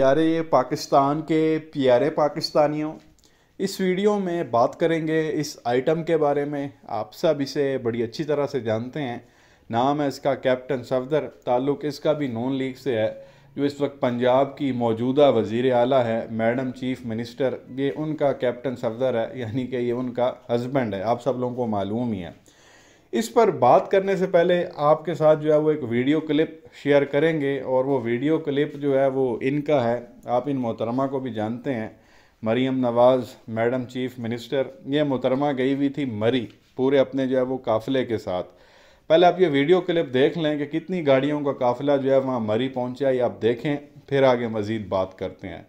प्यारे पाकिस्तान के प्यारे पाकिस्तानियों, इस वीडियो में बात करेंगे इस आइटम के बारे में। आप सब इसे बड़ी अच्छी तरह से जानते हैं। नाम है इसका कैप्टन सफदर, ताल्लुक़ इसका भी नॉन लीग से है, जो इस वक्त पंजाब की मौजूदा वज़ी अला है, मैडम चीफ़ मिनिस्टर। ये उनका कैप्टन सफदर है, यानी कि ये उनका हस्बैंड है। आप सब लोगों को मालूम ही है। इस पर बात करने से पहले आपके साथ जो है वो एक वीडियो क्लिप शेयर करेंगे और वो वीडियो क्लिप जो है वो इनका है। आप इन मोहतरमा को भी जानते हैं। Maryam Nawaz, madam chief minister, ये मोहतरमा गई हुई थी मरी, पूरे अपने जो है वो काफ़िले के साथ। पहले आप ये वीडियो क्लिप देख लें कि कितनी गाड़ियों का काफ़िला जो है वहाँ मरी पहुँचा, ये आप देखें, फिर आगे मज़ीद बात करते हैं।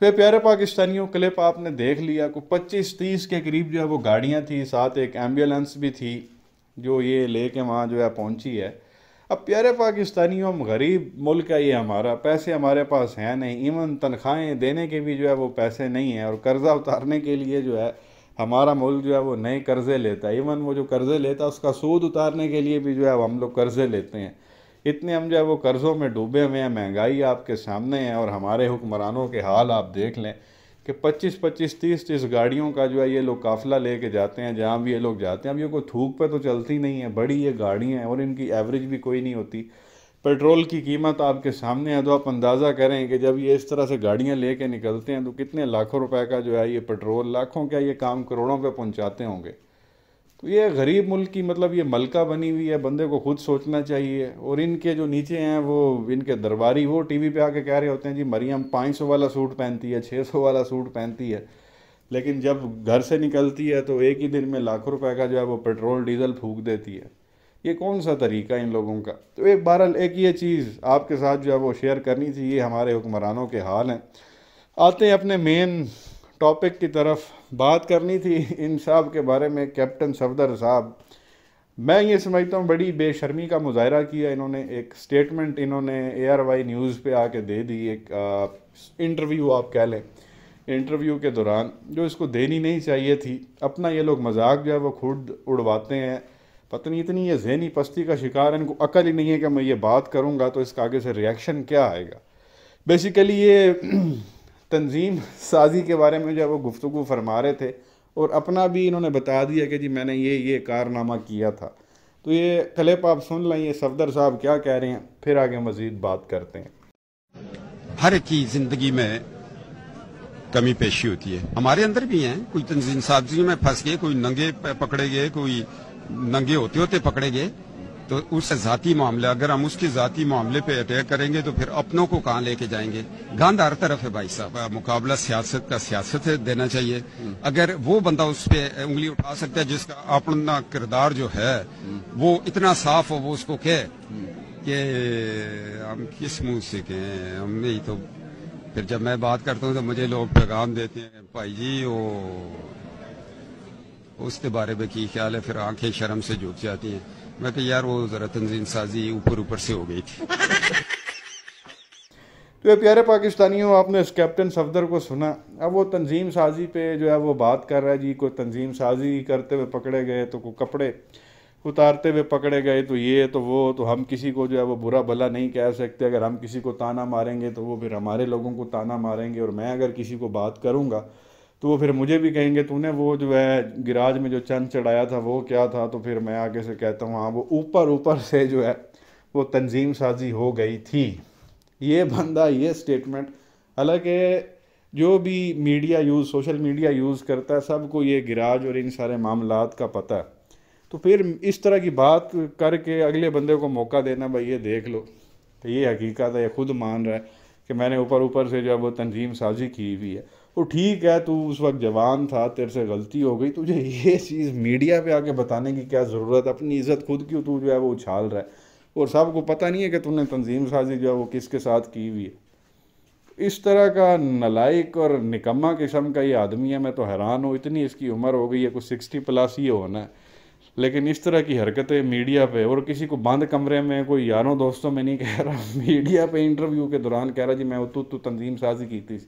फिर प्यारे पाकिस्तानियों, क्लिप आपने देख लिया, को पच्चीस तीस के करीब जो है वो गाड़ियाँ थी, साथ एक एंबुलेंस भी थी, जो ये लेके वहाँ जो है पहुँची है। अब प्यारे पाकिस्तानियों, हम गरीब मुल्क है ये हमारा, पैसे हमारे पास हैं नहीं इवन तनख्वाहें देने के भी जो है वो पैसे नहीं हैं, और कर्ज़ा उतारने के लिए जो है, हमारा मुल्क जो है वो नए कर्ज़े लेता है। इवन वो जो कर्ज़े लेता है, उसका सूद उतारने के लिए भी जो है हम लोग कर्ज़े लेते हैं। इतने हम जो है वो कर्ज़ों में डूबे हुए हैं, महँगाई आपके सामने है और हमारे हुक्मरानों के हाल आप देख लें कि 25 25 30 30 गाड़ियों का जो है ये लोग काफ़िला लेके जाते हैं, जहाँ भी ये लोग जाते हैं। अब ये कोई थूक पे तो चलती नहीं है, बड़ी ये गाड़ियाँ हैं और इनकी एवरेज भी कोई नहीं होती। पेट्रोल की कीमत आपके सामने है तो आप अंदाज़ा करें कि जब ये इस तरह से गाड़ियाँ लेके निकलते हैं तो कितने लाखों रुपये का जो है ये पेट्रोल, लाखों का ये काम करोड़ों पर पहुँचाते होंगे। तो ये गरीब मुल्क की मतलब ये मलका बनी हुई है, बंदे को खुद सोचना चाहिए। और इनके जो नीचे हैं, वो इनके दरबारी, वो टीवी पे आके कह रहे होते हैं, जी, मरियम पाँच सौ वाला सूट पहनती है छः सौ वाला सूट पहनती है। लेकिन जब घर से निकलती है तो एक ही दिन में लाखों रुपए का जो है, वो पेट्रोल, डीजल फूक देती है। ये कौन सा तरीका इन लोगों का? तो एक बहरहाल, एक ये चीज़ आपके साथ जो है, वो शेयर करनी थी ये हमारे हुक्मरानों के हाल हैं। आते हैं अपने मेन टॉपिक की तरफ़ बात करनी थी, इन साहब के बारे में कैप्टन सफदर साहब। मैं ये समझता हूँ, बड़ी बेशर्मी का मुजाहरा किया इन्होंने, एक स्टेटमेंट इन्होंने ए आर वाई न्यूज़ पे आके दे दी, एक इंटरव्यू आप कह लें। इंटरव्यू के दौरान, जो इसको देनी नहीं चाहिए थी, अपना ये लोग मज़ाक जो है वो खुद उड़वाते हैं। पता नहीं, इतनी ये जहनी पस्ती का शिकार है इनको अकल ही नहीं है कि मैं ये बात करूँगा तो इसका आगे से रिएक्शन क्या आएगा? बेसिकली ये तंजीम साजी के बारे में जो वो गुफ्तु फरमा रहे थे और अपना भी इन्होंने बता दिया कि जी मैंने ये ये कारनामा किया था। तो ये क्लिप आप सुन लें, ये सफदर साहब क्या कह रहे हैं, फिर आगे मजीद बात करते हैं। हर की ज़िंदगी में कमी पेशी होती है। हमारे अंदर भी हैं, कोई तंजीम साजी में फंस गए, कोई नंगे पकड़े गए, कोई नंगे होते होते पकड़े गए तो उस जाती मामला अगर हम उसके जाती मामले पे अटैक करेंगे तो फिर अपनों को कहाँ लेके जाएँगे? गांध हर तरफ़ है भाई साहब। मुकाबला सियासत का सियासत देना चाहिए। अगर वो बंदा उस पर उंगली उठा सकता है जिसका अपना किरदार जो है वो इतना साफ़ हो वो उसको कहे कि हम किस मुँह से कहें? हम नहीं तो फिर जब मैं बात करता हूँ तो मुझे लोग पैगाम देते हैं भाई जी वो उसके बारे में की ख्याल है? फिर आँखें शर्म से जुट जाती हैं। मैं कि यार वो जरा तंजीम साजी ऊपर ऊपर से हो गई थी तो ये प्यारे पाकिस्तानियों, आपने इस कैप्टन सफदर को सुना। अब वो तंजीम साजी पे जो है वो बात कर रहा है जी, कोई तंजीम साजी करते हुए पकड़े गए तो कोई कपड़े उतारते हुए पकड़े गए तो ये तो वो तो हम किसी को जो है वो बुरा भला नहीं कह सकते। अगर हम किसी को ताना मारेंगे तो वो फिर हमारे लोगों को ताना मारेंगे। और मैं अगर किसी को बात करूँगा तो वो फिर मुझे भी कहेंगे, तूने वो जो है गिराज में जो चंद चढ़ाया था, वो क्या था? तो फिर मैं आगे से कहता हूँ हाँ वो ऊपर ऊपर से जो है, वो तंजीम साजी हो गई थी। ये बंदा, ये स्टेटमेंट हालाँकि जो भी media use social media use करता है, सबको ये गिराज और इन सारे मामला का पता है। तो फिर इस तरह की बात करके अगले बंदे को मौका देना, भाई, ये देख लो। तो ये हकीकत है, ये खुद मान रहा है कि मैंने ऊपर ऊपर से जो है वो तंजीम साजी की हुई है। वो ठीक है, तू उस वक्त जवान था, तेरे से गलती हो गई, तुझे ये चीज़ मीडिया पे आके बताने की क्या ज़रूरत अपनी इज़्ज़त खुद क्यों तू जो है वो उछाल रहा है? और सबको पता नहीं है कि तूने तंजीम साजी जो है वो किसके साथ की हुई है। इस तरह का नलायक और निकम्मा किस्म का ये आदमी है, मैं तो हैरान हूँ, इतनी इसकी उम्र हो गई है, कुछ सिक्सटी प्लस ही होना है। लेकिन इस तरह की हरकतें मीडिया पे और किसी को बंद कमरे में कोई यारों दोस्तों में नहीं कह रहा मीडिया पे इंटरव्यू के दौरान कह रहा, जी, मैं तो तू तंजीम साजी की थी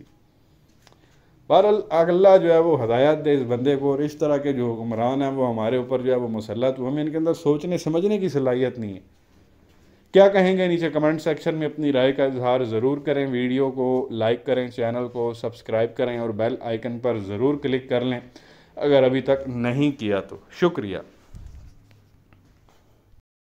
बहरल अगला जो है वो हदायत दे इस बंदे को और इस तरह के जो हुक्मरान हैं वो हमारे ऊपर जो है वो मुसलत वो हमें इनके अंदर सोचने, समझने की सलाहियत नहीं है। क्या कहेंगे नीचे कमेंट सेक्शन में अपनी राय का इजहार ज़रूर करें, वीडियो को लाइक करें, चैनल को सब्सक्राइब करें और बेल आइकन पर ज़रूर क्लिक कर लें। अगर अभी तक नहीं किया तो शुक्रिया।